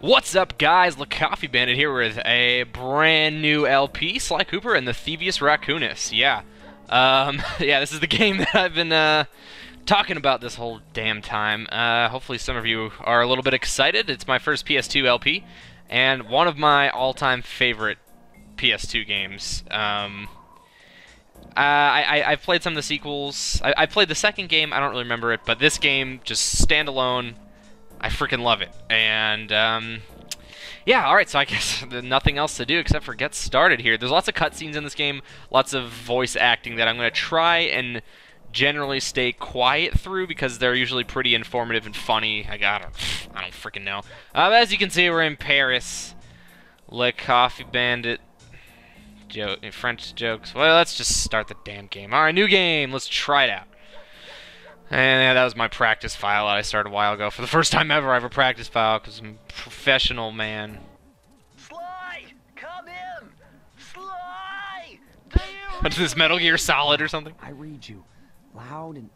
What's up, guys? The Coffee Bandit here with a brand new LP, Sly Cooper and the Thievius Raccoonus. Yeah. Um, yeah, this is the game that I've been, uh, talking about this whole damn time. Uh, hopefully some of you are a little bit excited. It's my first PS2 LP, and one of my all-time favorite PS2 games. Um, uh, I, I, have played some of the sequels. I, I played the second game, I don't really remember it, but this game, just standalone, I freaking love it. And, um, yeah, alright, so I guess nothing else to do except for get started here. There's lots of cutscenes in this game, lots of voice acting that I'm going to try and generally stay quiet through because they're usually pretty informative and funny. I got I don't freaking know. Uh, as you can see, we're in Paris. Le Coffee Bandit. Joke, French jokes. Well, let's just start the damn game. Alright, new game. Let's try it out. And yeah, that was my practice file that I started a while ago. For the first time ever, I have a practice file because I'm a professional man. Sly, come in. Sly, What's this Metal Gear Solid or something? I read you, loud and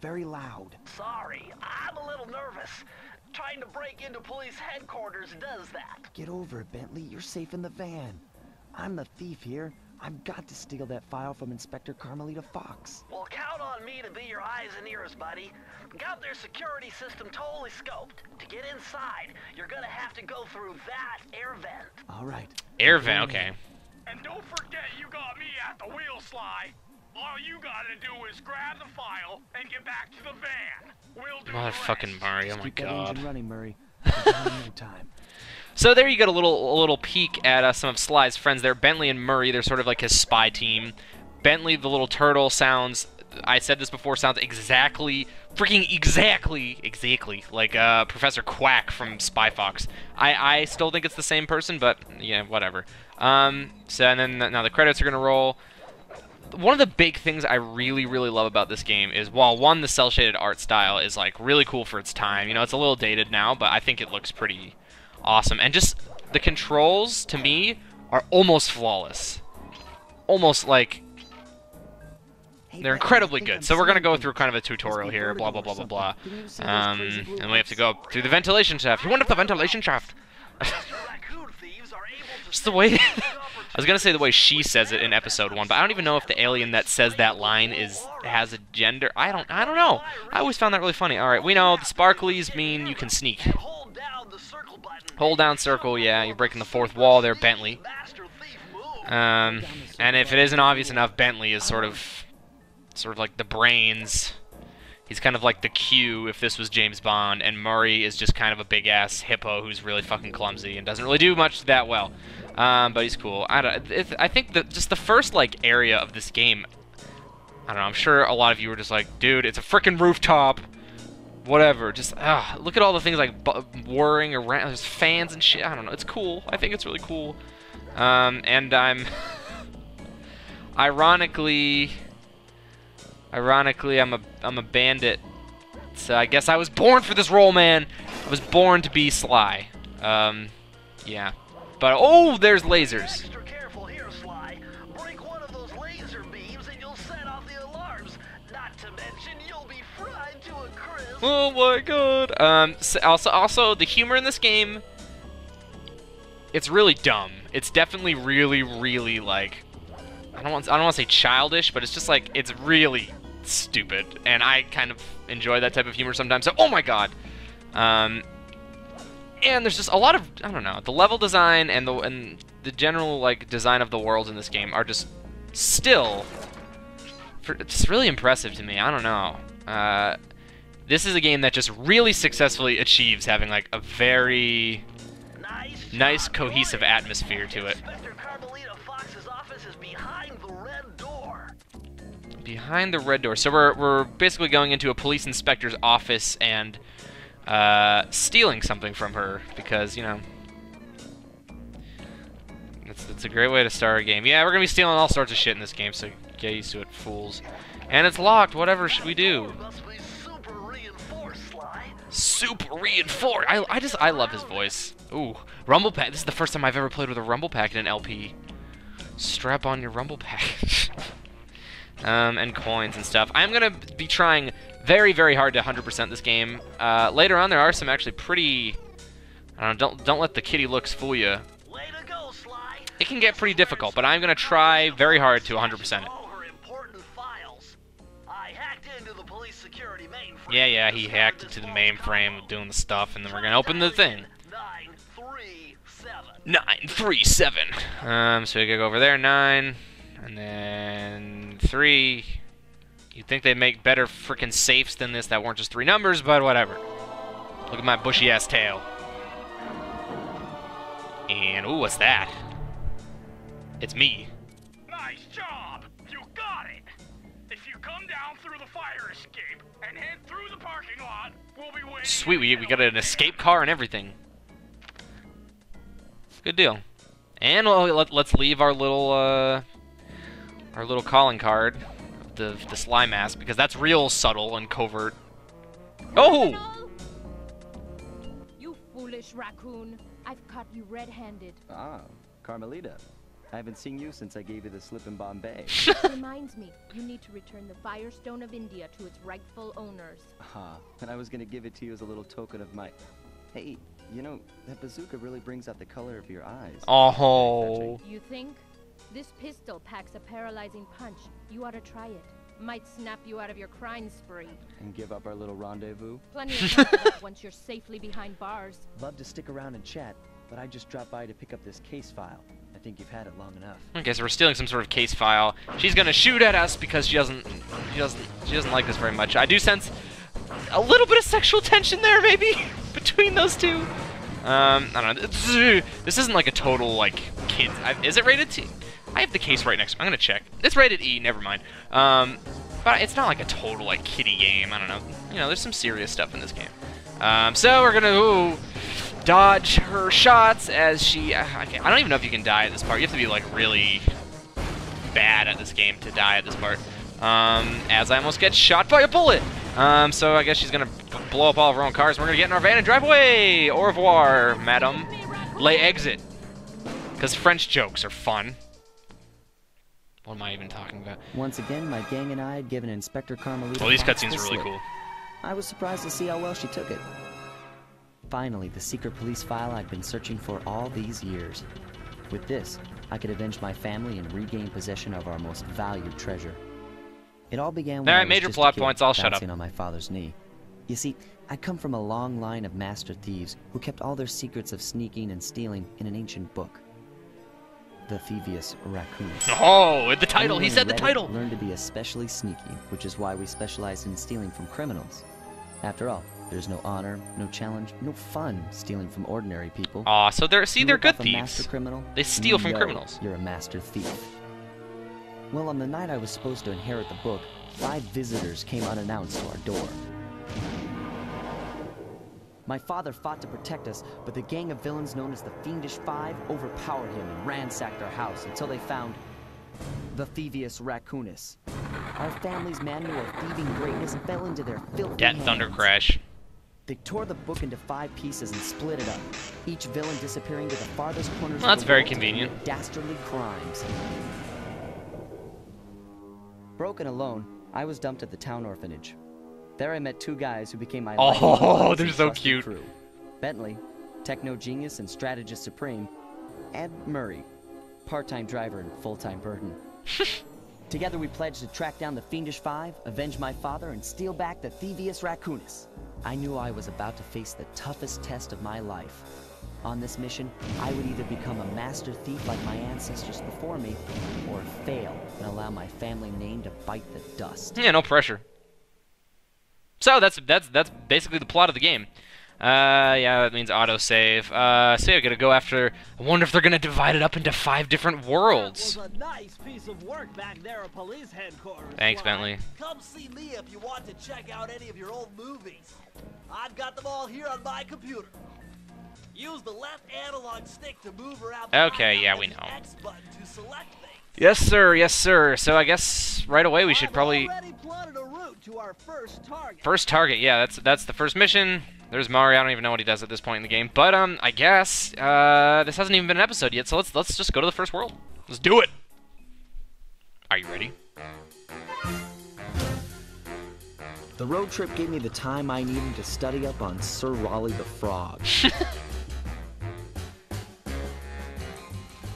very loud. Sorry, I'm a little nervous. Trying to break into police headquarters does that. Get over it, Bentley. You're safe in the van. I'm the thief here. I've got to steal that file from Inspector Carmelita Fox. Well, count on me to be your eyes and ears, buddy. Got their security system totally scoped. To get inside, you're gonna have to go through that air vent. All right. Air vent, okay. And don't forget you got me at the wheel, Sly. All you gotta do is grab the file and get back to the van. We'll do Motherfucking Murray, oh my god. that engine running, Murray. So there you get a little a little peek at uh, some of Sly's friends there. Bentley and Murray, they're sort of like his spy team. Bentley, the little turtle, sounds. I said this before. Sounds exactly, freaking exactly, exactly like uh, Professor Quack from Spy Fox. I I still think it's the same person, but yeah, whatever. Um, so and then now the credits are gonna roll. One of the big things I really, really love about this game is, while one, the cel-shaded art style is like really cool for its time. You know, it's a little dated now, but I think it looks pretty awesome. And just the controls, to me, are almost flawless. Almost like they're incredibly good. So we're gonna go through kind of a tutorial here, blah blah blah blah blah. something. Didn't you see those Um, and we have to go through the ventilation shaft. You went up the ventilation shaft. Raccoon thieves are able to Just the way. I was gonna say the way she says it in episode one, but I don't even know if the alien that says that line is has a gender. I don't. I don't know. I always found that really funny. All right, we know the sparklies mean you can sneak. hold down circle. Yeah, you're breaking the fourth wall there, Bentley. Um, and if it isn't obvious enough, Bentley is sort of, sort of like the brains. He's kind of like the Q if this was James Bond, and Murray is just kind of a big ass hippo who's really fucking clumsy and doesn't really do much that well. Um, but he's cool. I don't. I think that just the first like area of this game. I don't know. I'm sure a lot of you were just like, dude, it's a freaking rooftop. Whatever. Just ah, look at all the things like whirring around. There's fans and shit. I don't know. It's cool. I think it's really cool. Um, and I'm ironically, ironically, I'm a I'm a bandit. So I guess I was born for this role, man. I was born to be Sly. Um, yeah. But oh, there's lasers. Here, Sly. Break one of those laser beams and you'll set off the alarms. Not to mention you'll be fried to a crisp. Oh my god. Um, s also, also the humor in this game, it's really dumb. It's definitely really, really like, I don't want, I don't want to say childish, but it's just like it's really stupid, and I kind of enjoy that type of humor sometimes. So, oh my god. Um, and there's just a lot of, I don't know, the level design and the and the general like design of the worlds in this game are just still, for, it's really impressive to me. I don't know. Uh, this is a game that just really successfully achieves having like a very Nice, Nice, cohesive atmosphere to it. Behind the red door. So we're we're basically going into a police inspector's office and uh, stealing something from her because you know it's it's a great way to start a game. Yeah, we're gonna be stealing all sorts of shit in this game, so get used to it, fools. And it's locked. Whatever should we do? Super reinforced, super reinforced. I, I just I love his voice. Ooh, rumble pack. This is the first time I've ever played with a rumble pack in an LP. Strap on your rumble pack. um, and coins and stuff. I'm gonna be trying very very hard to 100% this game. Uh, later on, there are some actually pretty I don't, don't don't let the kitty looks fool you. To go. It can get pretty difficult, but I'm gonna try very hard to 100% it. All her important files. I hacked into the police security mainframe. Yeah, yeah, he hacked into the mainframe doing the stuff, and then we're gonna open the thing. Nine three seven. Nine three seven. Um, so we gotta go over there nine, and then three. You'd think they'd make better freaking safes than this that weren't just three numbers, but whatever. Look at my bushy ass tail. And ooh, what's that? It's me. Nice job! You got it! If you come down through the fire escape and head through the parking lot, we'll be waiting. Sweet, we, we got an escape car and everything. Good deal. And well, let, let's leave our little uh, our little calling card, the the slime mask, because that's real subtle and covert. Oh, You foolish raccoon. I've caught you red-handed. Ah, Carmelita. I haven't seen you since I gave you the slip in Bombay. Reminds me, you need to return the Firestone of India to its rightful owners. Ah, and I was gonna give it to you as a little token of my. Hey, you know that bazooka really brings out the color of your eyes. oh. You think? This pistol packs a paralyzing punch. You ought to try it. Might snap you out of your crime spree. And give up our little rendezvous. Plenty of time once you're safely behind bars. Love to stick around and chat, but I just dropped by to pick up this case file. I think you've had it long enough. Okay, so we're stealing some sort of case file. She's gonna shoot at us because she doesn't, she doesn't, she doesn't like us very much. I do sense a little bit of sexual tension there, maybe between those two. Um, I don't know. This isn't like a total like kids. Is it rated T? I have the case right next. to me. I'm gonna check. It's rated E. Never mind. Um, but it's not like a total like kiddie game. I don't know. You know, there's some serious stuff in this game. Um, so we're gonna ooh, dodge her shots as she. Uh, okay, I don't even know if you can die at this part. You have to be like really bad at this game to die at this part. Um, as I almost get shot by a bullet. Um, so I guess she's gonna b- blow up all of her own cars. We're gonna get in our van and drive away. Au revoir, madam. Lay exit. Because French jokes are fun. What am I even talking about? Once again, my gang and I had given Inspector Carmelita. Well, these cutscenes are really cool. I was surprised to see how well she took it. Finally, the secret police file I'd been searching for all these years. With this, I could avenge my family and regain possession of our most valued treasure. It all began when Alright, I was major just a plot kid points, I'll shut up. on my father's knee. You see, I come from a long line of master thieves who kept all their secrets of sneaking and stealing in an ancient book. The Thievius Raccoonus. Oh, the title. He said the title. Learned to be especially sneaky, which is why we specialize in stealing from criminals. After all, there's no honor, no challenge, no fun stealing from ordinary people. Aw, so they're see You they're good master thieves. criminal, They steal from criminals. You're a master thief. Well, on the night I was supposed to inherit the book, five visitors came unannounced to our door. My father fought to protect us, but the gang of villains known as the Fiendish Five overpowered him and ransacked our house until they found the Thievius Raccoonus. Our family's manual of thieving greatness fell into their filthy That hands. Thunder Crash. They tore the book into five pieces and split it up, each villain disappearing to the farthest corners Well, of that's the very convenient. dastardly crimes. Broken alone, I was dumped at the town orphanage. There I met two guys who became my Oh, they're so cute. Crew. Bentley, techno genius and strategist supreme, and Murray, part-time driver and full-time burden. Together we pledged to track down the Fiendish Five, avenge my father, and steal back the Thievius Raccoonus. I knew I was about to face the toughest test of my life. On this mission, I would either become a master thief like my ancestors before me, or fail and allow my family name to bite the dust. Yeah, no pressure. So that's that's that's basically the plot of the game. Uh, yeah, that means autosave. Uh, so yeah, gotta go after. I wonder if they're gonna divide it up into five different worlds. That was a nice piece of work back there at police headquarters. Thanks, Bentley. Come see me if you want to check out any of your old movies. I've got them all here on my computer. Use the left analog stick to move around. Okay, yeah, we know. X button to select things. Yes, sir. Yes, sir. So I guess right away we should probably already plotted a route to our first target. first target. Yeah, that's that's the first mission. There's Mario. I don't even know what he does at this point in the game. But um, I guess uh, this hasn't even been an episode yet. So let's let's just go to the first world. Let's do it. Are you ready? The road trip gave me the time I needed to study up on Sir Raleigh the Frog.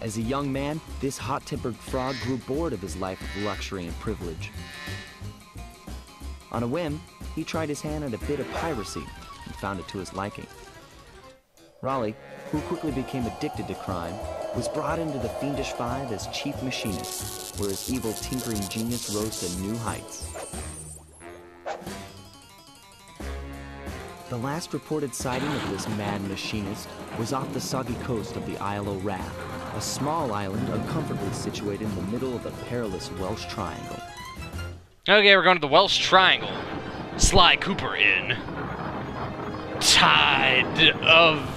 As a young man, this hot-tempered frog grew bored of his life of luxury and privilege. On a whim, he tried his hand at a bit of piracy and found it to his liking. Raleigh, who quickly became addicted to crime, was brought into the Fiendish Five as chief machinist, where his evil tinkering genius rose to new heights. The last reported sighting of this mad machinist was off the soggy coast of the Isle of Wrath, a small island uncomfortably situated in the middle of the perilous Welsh Triangle. Okay, we're going to the Welsh Triangle. Sly Cooper in. Tide of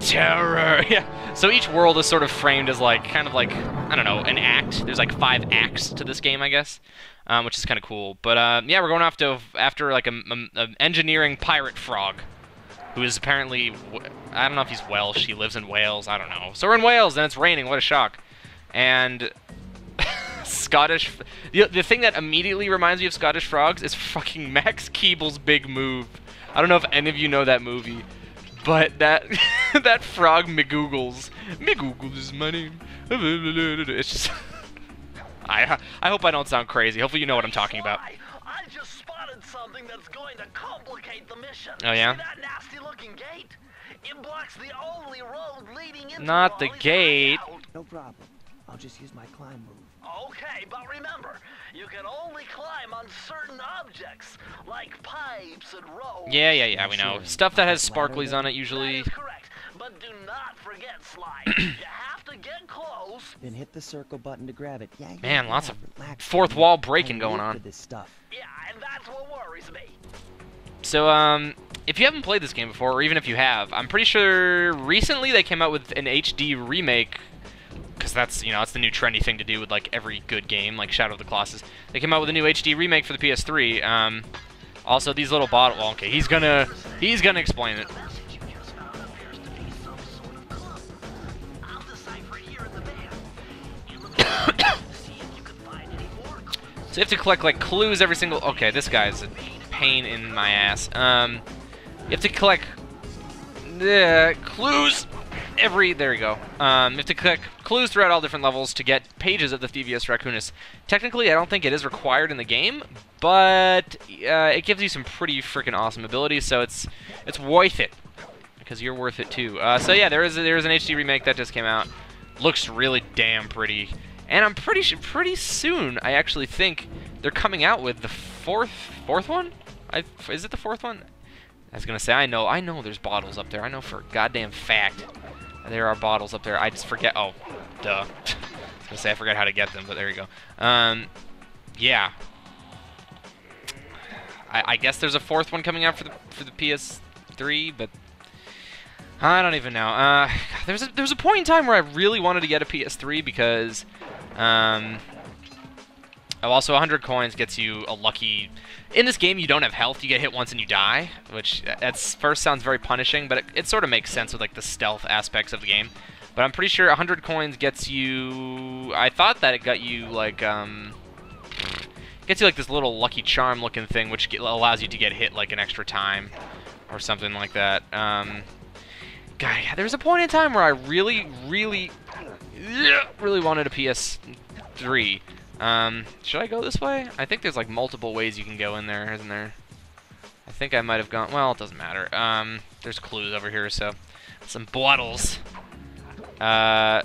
Terror. Yeah. So each world is sort of framed as like, kind of like, I don't know, an act. There's like five acts to this game, I guess, um, which is kind of cool. But uh, yeah, we're going after after like a, a, a engineering pirate frog, who is apparently, I don't know if he's Welsh. He lives in Wales. I don't know. So we're in Wales, and it's raining. What a shock. And Scottish. The, the thing that immediately reminds me of Scottish frogs is fucking Max Keeble's big move. I don't know if any of you know that movie, but that that frog MacGoogles. MacGoogles is my name. It's just. I I hope I don't sound crazy. Hopefully you know what I'm talking about. I just spotted something that's going to complicate the mission. Oh, yeah? See that nasty looking gate? It blocks the only road leading into Not the gate. hideout. No problem. I'll just use my climb move. Okay, but remember, you can only climb on certain objects, like pipes and ropes. Yeah, yeah, yeah. We know stuff that has sparklies on it usually. is correct. But do not forget, Sly. you have to get close. Then hit the circle button to grab it. Yeah, yeah, Man, lots of relax, fourth wall breaking going on. this stuff. Yeah, and that's what worries me. So, um, if you haven't played this game before, or even if you have, I'm pretty sure recently they came out with an HD remake, because that's, you know, that's the new trendy thing to do with, like, every good game, like Shadow of the Colossus. They came out with a new HD remake for the PS3. Um, also, these little bottle... Well, okay, he's gonna... He's gonna explain it. The the the. So you have to collect, like, clues every single... Okay, this guy's a pain in my ass. Um, you have to collect... Uh, clues every... There you go. Um, you have to collect clues throughout all different levels to get pages of the Thievius Raccoonus. Technically, I don't think it is required in the game, but uh, it gives you some pretty freaking awesome abilities, so it's it's worth it. Because you're worth it too. Uh, so yeah, there is there is an HD remake that just came out. Looks really damn pretty, and I'm pretty su- pretty soon. I actually think they're coming out with the fourth fourth one. I, is it the fourth one? I was gonna say I know I know there's bottles up there. I know for a goddamn fact there are bottles up there. I just forget. Oh, duh. I was gonna say I forgot how to get them, but there you go. Um, yeah. I, I guess there's a fourth one coming out for the for the PS3, but I don't even know. Uh, there's a there's a point in time where I really wanted to get a PS3 because, um, oh, also 100 coins gets you a lucky. In this game, you don't have health. You get hit once and you die, which at first sounds very punishing, but it, it sort of makes sense with like the stealth aspects of the game. But I'm pretty sure 100 coins gets you. I thought that it got you like um. Gets you like this little lucky charm looking thing, which get, allows you to get hit like an extra time, or something like that. Um, God, there was a point in time where I really, really, really wanted a PS3. Um, should I go this way? I think there's like multiple ways you can go in there, isn't there? I think I might have gone. Well, it doesn't matter. Um, there's clues over here, so some bottles. Uh,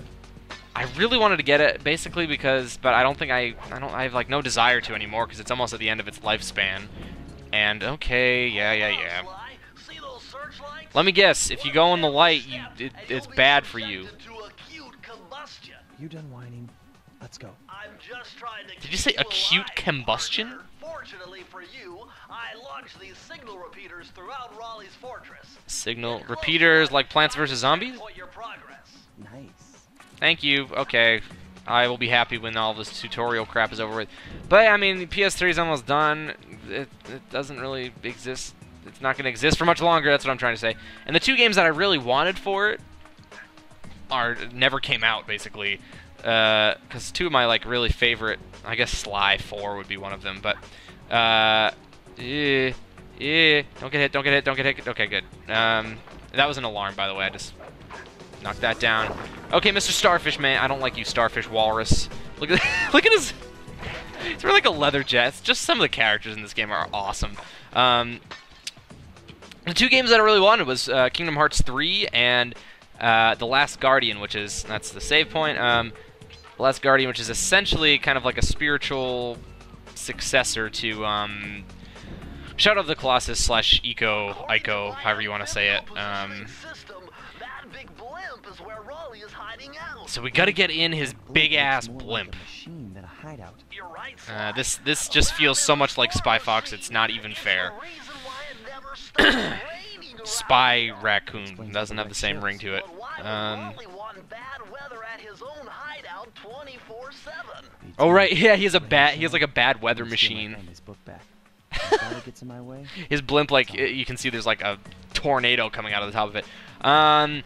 I really wanted to get it basically because, but I don't think I, I don't, I have like no desire to anymore because it's almost at the end of its lifespan. And okay, yeah, yeah, yeah. Let me guess. If you go in the light, you it, it's bad for you. You done whining? Let's go. I'm just trying to Did you say keep acute alive, combustion? partner. Fortunately for you, I launched these signal repeaters throughout Raleigh's fortress. Signal Get repeaters like Plants vs Zombies. Your progress. Nice. Thank you. Okay. I will be happy when all this tutorial crap is over with. But I mean, PS3 is almost done. It, it doesn't really exist. It's not going to exist for much longer. That's what I'm trying to say. And the two games that I really wanted for it are never came out basically. Because two of my like really favorite, I guess Sly 4 would be one of them. But uh, eh, eh, don't get hit, don't get hit, don't get hit. Okay, good. Um, that was an alarm, by the way. I just knocked that down. Okay, Mr. Starfish Man. I don't like you, Starfish Walrus. Look at look at his. He's wearing like a leather jet. Just some of the characters in this game are awesome. Um, the two games that I really wanted was uh, Kingdom Hearts 3 and uh, The Last Guardian, which is that's the save point. Um, Last Guardian, which is essentially kind of like a spiritual successor to um, Shadow of the Colossus slash Eco, Ico, however you want to say it. Um, so we gotta get in his big ass blimp. Uh, this this just feels so much like Spy Fox. It's not even fair. Spy Raccoon doesn't have the same ring to it. Um, oh right, yeah, he has a bad. He has like a bad weather machine. His blimp, like you can see, there's like a tornado coming out of the top of it. Um.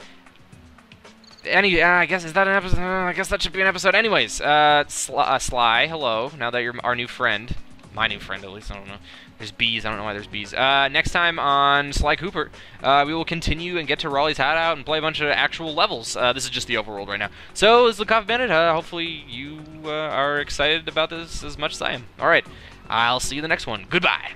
Any, uh, I guess is that an episode? Uh, I guess that should be an episode. Anyways, uh, Sly, uh, Sly, hello. Now that you're our new friend, my new friend at least. I don't know. There's bees. I don't know why there's bees. Uh, next time on Sly Cooper, uh, we will continue and get to Raleigh's Hideout and play a bunch of actual levels. Uh, this is just the overworld right now. So, this is the Coffee Bandit. Uh, hopefully, you uh, are excited about this as much as I am. All right. I'll see you in the next one. Goodbye.